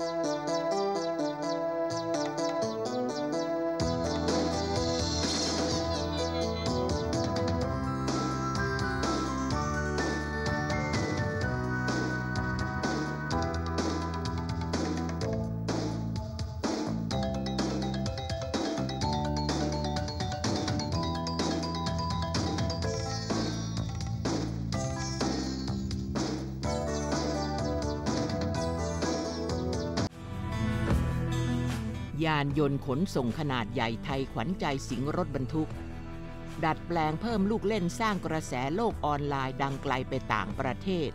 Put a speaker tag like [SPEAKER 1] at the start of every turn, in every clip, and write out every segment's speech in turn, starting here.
[SPEAKER 1] Música ยานยนต์ขนส่งขนาดใหญ่ไทยขวัญใจสิงห์รถบรรทุก ดัดแปลงเพิ่มลูกเล่นสร้างกระแสโลกออนไลน์ดังไกลไปต่างประเทศ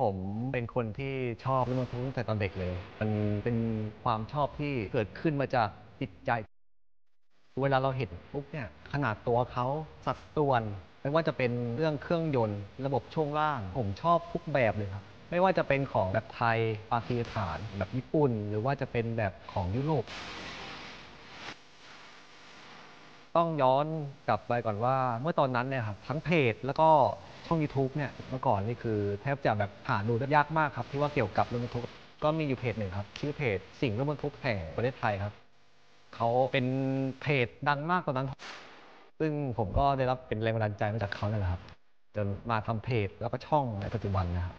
[SPEAKER 2] ผมเป็นคนที่ชอบรถบรรทุกตั้งแต่ตอนเด็กเลย มันเป็นความชอบที่เกิดขึ้นมาจากจิตใจ เวลาเราเห็นปุ๊บเนี่ยขนาดตัวเขาสัดส่วน ไม่ว่าจะเป็นเรื่องเครื่องยนต์ ระบบช่วงล่าง ผมชอบทุกแบบเลยครับ ไม่ว่าจะเป็นของแบบไทยปากีสถาน แบบญี่ปุ่น หรือว่าจะเป็นแบบของยุโรปต้องย้อนกลับไปก่อนว่าเมื่อตอนนั้นเนี่ยครับทั้งเพจแล้วก็ช่อง YouTube เนี่ยเมื่อก่อนนี่คือแทบจะแบบหาดูได้ยากมากครับ ที่ว่าเกี่ยวกับรถบรรทุกก็มีอยู่เพจหนึ่งครับ ชื่อเพจสิ่งรถบรรทุกแห่งประเทศไทยครับ เขาเป็นเพจดังมากตอนนั้น ซึ่งผมก็ได้รับเป็นแรงบันดาลใจมาจากเขานั่นแหละครับ จนมาทำเพจแล้วก็ช่องในปัจจุบันนะครับ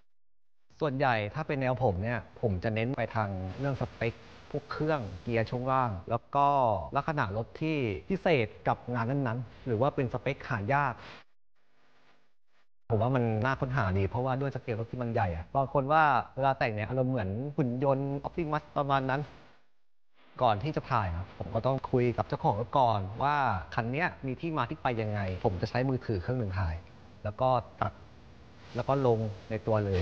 [SPEAKER 2] ส่วนใหญ่ถ้าเป็นแนวผมเนี่ย ผมจะเน้นไปทางเรื่องสเปคพวกเครื่องเกียร์ช่วงล่าง แล้วก็ลักษณะรถที่พิเศษกับงานนั้นๆ หรือว่าเป็นสเปคหายาก ผมว่ามันน่าค้นหาดี เพราะว่าด้วยสเกลรถที่มันใหญ่อะบางคนว่าเวลาแต่งเนี่ยอารมณ์เหมือนหุ่นยนต์ออปติมัสประมาณนั้น ก่อนที่จะถ่ายครับผมก็ต้องคุยกับเจ้าของรถก่อนว่าคันเนี้ยมีที่มาที่ไปยังไง ผมจะใช้มือถือเครื่องหนึ่งถ่าย แล้วก็ตัดแล้วก็ลงในตัวเลย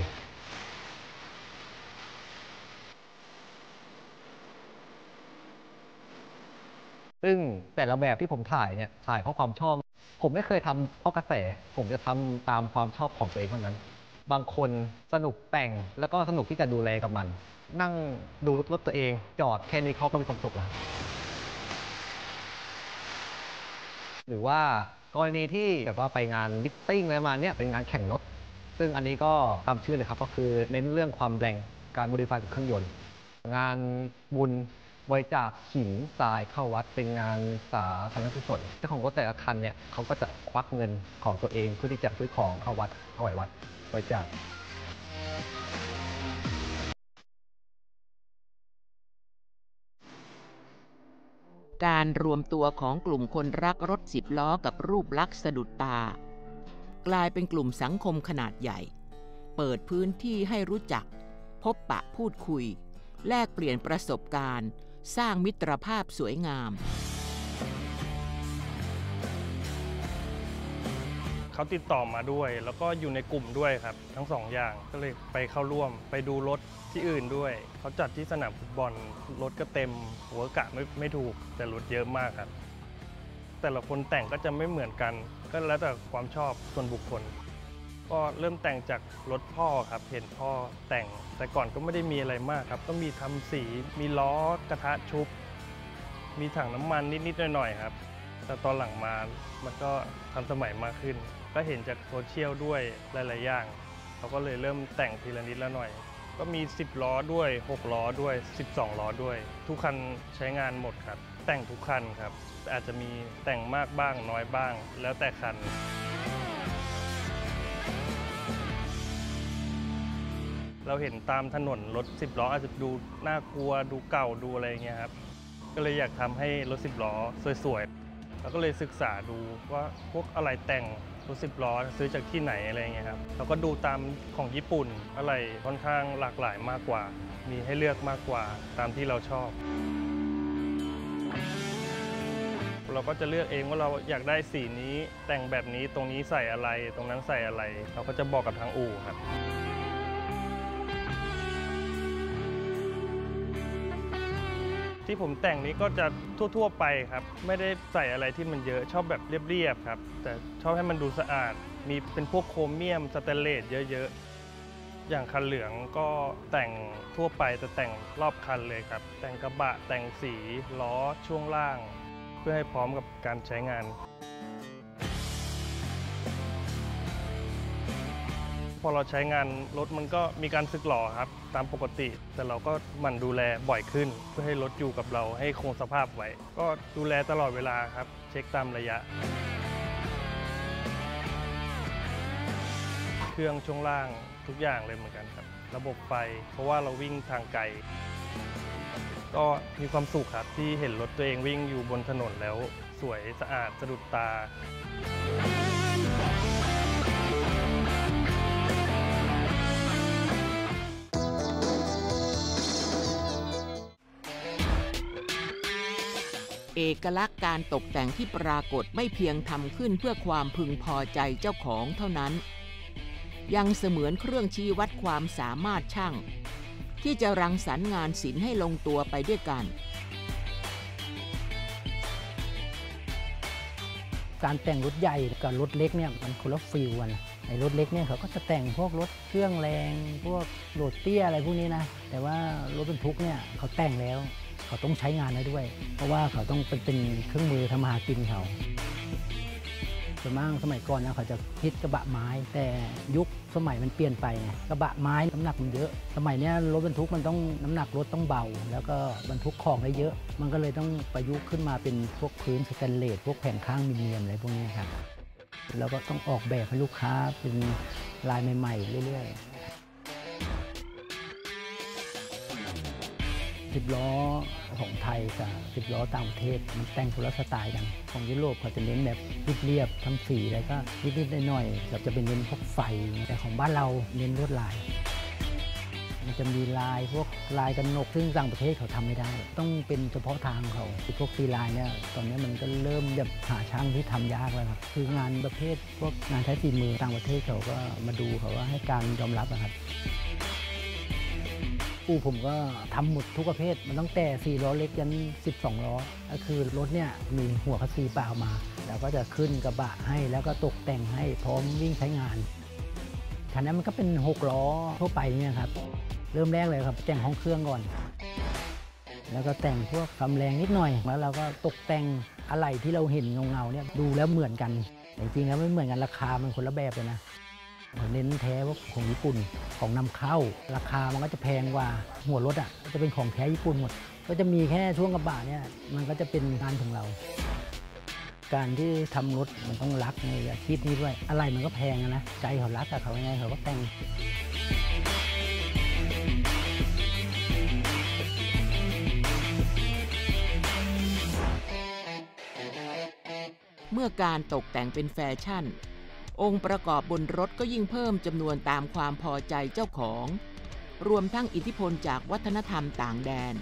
[SPEAKER 2] ซึ่งแต่ละแบบที่ผมถ่ายเนี่ยถ่ายเพราะความชอบ ผมไม่เคยทำเพราะกระแส ผมจะทำตามความชอบของตัวเองเท่านั้น บางคนสนุกแต่งแล้วก็สนุกที่จะดูแลกับมัน นั่งดูรถตัวเอง จอดแค่นี้เขาก็มีความสุขแล้วหรือว่ากรณีที่แบบว่าไปงานมิทติ้งอะไรมาเนี้ยเป็นงานแข่งรถ ซึ่งอันนี้ก็ตามชื่อเลยครับ ก็คือเน้นเรื่องความแรงการโมดิฟายกับเครื่องยนต์ งานบุญ บริจาคหินทรายเข้าวัดเป็นงานสาธารณกุศลเจ้าของรถแต่ละคันเนี่ยเขาก็จะควักเงินของตัวเองเพื่อที่จะซื้อของเข้าวัดถวายวัดบริจาค
[SPEAKER 1] การรวมตัวของกลุ่มคนรักรถสิบล้อกับรูปลักษณ์สะดุดตา กลายเป็นกลุ่มสังคมขนาดใหญ่ เปิดพื้นที่ให้รู้จัก พบปะพูดคุย แลกเปลี่ยนประสบการณ์ สร้างมิตรภาพสวยงาม
[SPEAKER 3] เขาติดต่อมาด้วย แล้วก็อยู่ในกลุ่มด้วยครับ ทั้งสองอย่างก็เลยไปเข้าร่วม ไปดูรถที่อื่นด้วย เขาจัดที่สนามฟุตบอลรถก็เต็ม หัวกะไม่ไม่ถูกแต่รถเยอะมากครับ แต่ละคนแต่งก็จะไม่เหมือนกัน ก็แล้วแต่ความชอบส่วนบุคคล ก็เริ่มแต่งจากรถพ่อครับเห็นพ่อแต่งแต่ก่อนก็ไม่ได้มีอะไรมากครับ ก็มีทำสีมีล้อกระทะชุบ มีถังน้ำมันนิดๆหน่อยๆครับ แต่ตอนหลังมามันก็ทันสมัยมากขึ้น ก็เห็นจากโซเชียลด้วยหลายๆอย่างเขาก็เลยเริ่มแต่งทีละนิดละหน่อย ก็มี 10 ล้อด้วย 6 ล้อด้วย 12 ล้อด้วย ทุกคันใช้งานหมดครับ แต่งทุกคันครับ อาจจะมีแต่งมากบ้างน้อยบ้าง แล้วแต่คัน เราเห็นตามถนนรถ10ล้ออาจจะดูน่ากลัวดูเก่าดูอะไรอย่างเงี้ยครับก็เลยอยากทำให้รถ10ล้อสวยๆแล้วก็เลยศึกษาดูว่าพวกอะไรแต่งรถ10ล้อซื้อจากที่ไหนอะไรอย่างเงี้ยครับเราก็ดูตามของญี่ปุ่นอะไรค่อนข้างหลากหลายมากกว่า มีให้เลือกมากกว่าตามที่เราชอบเราก็จะเลือกเองว่าเราอยากได้สีนี้แต่งแบบนี้ตรงนี้ใส่อะไร ตรงนั้นใส่อะไร เราก็จะบอกกับทางอู่ครับ ที่ผมแต่งนี้ก็จะทั่ว ๆ ไปครับ ไม่ได้ใส่อะไรที่มันเยอะชอบแบบเรียบ ๆ ครับ แต่ชอบให้มันดูสะอาด มีเป็นพวกโครเมียมสแตนเลสเยอะ ๆ อย่างคันเหลืองก็แต่งทั่วไปจะแต่งรอบคันเลยครับ แต่งกระบะแต่งสีล้อช่วงล่าง เพื่อให้พร้อมกับการใช้งาน พอเราใช้งานรถมันก็มีการสึกหรอครับ ตามปกติ แต่เราก็หมั่นดูแลบ่อยขึ้น เพื่อให้รถอยู่กับเราให้คงสภาพไว้ ก็ดูแลตลอดเวลาครับ เช็คตามระยะ เครื่องช่วงล่างทุกอย่างเลยเหมือนกันครับ ระบบไฟ เพราะว่าเราวิ่งทางไกลก็มีความสุขครับที่เห็นรถตัวเองวิ่งอยู่บนถนนแล้ว สวยสะอาดสะดุดตา
[SPEAKER 1] เอกลักษณ์การตกแต่งที่ปรากฏไม่เพียงทำขึ้นเพื่อความพึงพอใจเจ้าของเท่านั้น ยังเสมือนเครื่องชี้วัดความสามารถช่าง ที่จะรังสรรค์งานศิลป์ให้ลงตัวไปด้วยกัน
[SPEAKER 4] การแต่งรถใหญ่กับรถเล็กเนี่ยมันคนละฟิลกันในรถเล็กเนี่ยเขาก็จะแต่งพวกรถเครื่องแรง พวกโหลดเตี้ยอะไรพวกนี้นะแต่ว่ารถบรรทุกเนี่ยเขาแต่งแล้ว เขาต้องใช้งานได้ด้วย เพราะว่าเขาต้องเป็นเป็นเครื่องมือทำมาหากินเขาส่วนมากสมัยก่อนนะเขาจะคิดกระบะไม้ แต่ยุคสมัยมันเปลี่ยนไปไงกระบะไม้น้ำหนักมันเยอะ สมัยนี้รถบรรทุกมันต้องน้ำหนักรถต้องเบา แล้วก็บรรทุกของได้เยอะ มันก็เลยต้องประยุกต์ขึ้นมาเป็นพวกพื้นสแตนเลสพวกแผ่นข้างมิเนียมอะไรพวกนี้ครับแล้วก็ต้องออกแบบให้ลูกค้าเป็นลายใหม่ๆเรื่อยๆ สิบล้อของไทยกับสิบล้อต่างประเทศมันแต่งคนละสไตล์กันของยุโรปเขาจะเน้นแบบเรียบๆทำสีอะไรก็นิดๆหน่อยๆเราจะเป็นเน้นพวกไฟแต่ของบ้านเราเน้นลวดลาย มันจะมีลายพวกลายกันนกซึ่งต่างประเทศเขาทำไม่ได้ ต้องเป็นเฉพาะทางเขาพวกตีลายเนี่ยตอนนี้มันก็เริ่มแบบหาช่างที่ทำยากแล้วครับคืองานประเภทพวกงานใช้ฝีมือต่างประเทศเขาก็มาดูเขาว่าให้การยอมรับนะครับ อู่ผมก็ทำหมดทุกประเภท มันตั้งแต่ 4 ล้อเล็กยัน 12 ล้อ ก็คือรถเนี่ยมีหัวคัสซีเปล่ามา แล้วก็จะขึ้นกระบะให้แล้วก็ตกแต่งให้พร้อมวิ่งใช้งานคันนั้นมันก็เป็น 6 ล้อทั่วไปเนี่ยครับ เริ่มแรกเลยครับ แต่งห้องเครื่องก่อน แล้วก็แต่งพวกความแรงนิดหน่อย แล้วเราก็ตกแต่งอะไรที่เราเห็นเงาๆเนี่ยดูแล้วเหมือนกันแต่จริงๆแล้วไม่เหมือนกันราคามันคนละแบบเลยนะ เน้นแท้ว่าของญี่ปุ่นของนำเข้า ราคามันก็จะแพงกว่าหัวรถอะก็จะเป็นของแท้ญี่ปุ่นหมด ก็จะมีแค่ช่วงกระบะเนี่ยมันก็จะเป็นงานของเรา การที่ทำรถมันต้องรักในอาชีพนี้ด้วย อะไรมันก็แพงนะใจเขารักอะเขาไงเขาก็แต่ง
[SPEAKER 1] เมื่อการตกแต่งเป็นแฟชั่น องค์ประกอบบนรถก็ยิ่งเพิ่มจำนวนตามความพอใจเจ้าของ รวมทั้งอิทธิพลจากวัฒนธรรมต่างแดน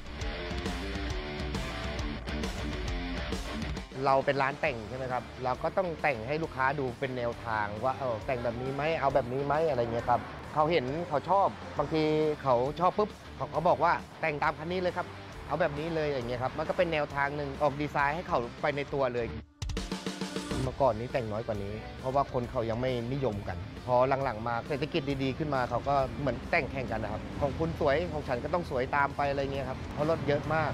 [SPEAKER 5] เราเป็นร้านแต่งใช่ไหมครับ เราก็ต้องแต่งให้ลูกค้าดูเป็นแนวทางว่าเออแต่งแบบนี้ไหมเอาแบบนี้ไหมอะไรเงี้ยครับเขาเห็นเขาชอบบางทีเขาชอบปุ๊บเขาก็บอกว่าแต่งตามคันนี้เลยครับ เอาแบบนี้เลยอย่างเงี้ยครับมันก็เป็นแนวทางหนึ่งออกดีไซน์ให้เขาไปในตัวเลย เมื่อก่อนนี้แต่งน้อยกว่านี้ เพราะว่าคนเขายังไม่นิยมกัน พอหลังๆ มาเศรษฐกิจดีๆขึ้นมาเขาก็เหมือนแต่งแข่งกันนะครับ ของคุณสวยของฉันก็ต้องสวยตามไปอะไรเงี้ยครับเพราะรถเยอะมาก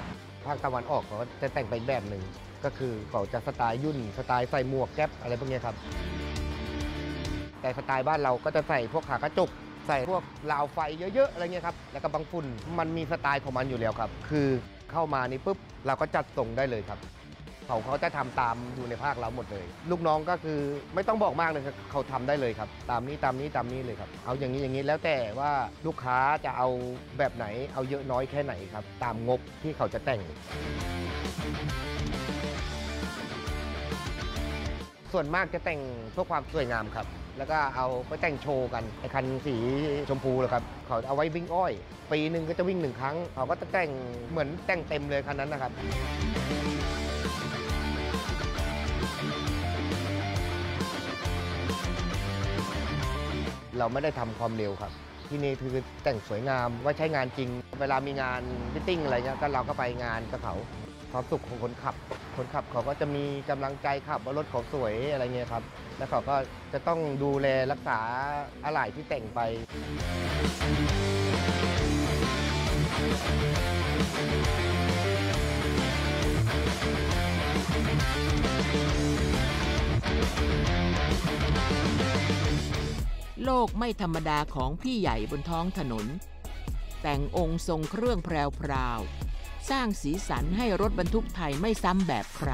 [SPEAKER 5] ภาคตะวันออกเขาจะแต่งไปแบบหนึ่งก็คือเขาจะสไตล์ยุ่นสไตล์ใส่หมวกแก๊ปอะไรพวกนี้ครับ แต่สไตล์บ้านเราก็จะใส่พวกขากระจกใส่พวกราวไฟเยอะๆอะไรเงี้ยครับแล้วก็บังฝุ่นมันมีสไตล์ของมันอยู่แล้วครับ คือเข้ามานี่ปุ๊บเราก็จัดส่งได้เลยครับ เขาเขาจะทำตามอยู่ในภาคเราหมดเลย ลูกน้องก็คือไม่ต้องบอกมากเลยครับเขาทำได้เลยครับ ตามนี้ตามนี้ตามนี้เลยครับ เอาอย่างนี้อย่างนี้แล้วแต่ว่าลูกค้าจะเอาแบบไหน เอาเยอะน้อยแค่ไหนครับ ตามงบที่เขาจะแต่ง ส่วนมากจะแต่งเพื่อความสวยงามครับแล้วก็เอาไปแต่งโชว์กันไอคันสีชมพูนะครับเขาเอาไว้วิ่งอ้อย ปีหนึ่งก็จะวิ่งหนึ่งครั้ง เขาก็จะแต่งเหมือนแต่งเต็มเลยคันนั้นนะครับ เราไม่ได้ทำความเร็วครับ ที่นี่คือแต่งสวยงามว่าใช้งานจริง เวลามีงานพิทติ้งอะไรเงี้ยก็เราก็ไปงานกับเขาความสุขของคนขับ คนขับเขาก็จะมีกำลังใจขับว่ารถเขาสวยอะไรเงี้ยครับ แล้วเขาก็จะต้องดูแลรักษาอะไหล่ที่แต่งไป
[SPEAKER 1] โลกไม่ธรรมดาของพี่ใหญ่บนท้องถนน แต่งองค์ทรงเครื่องแพรวๆสร้างสีสันให้รถบรรทุกไทยไม่ซ้ำแบบใคร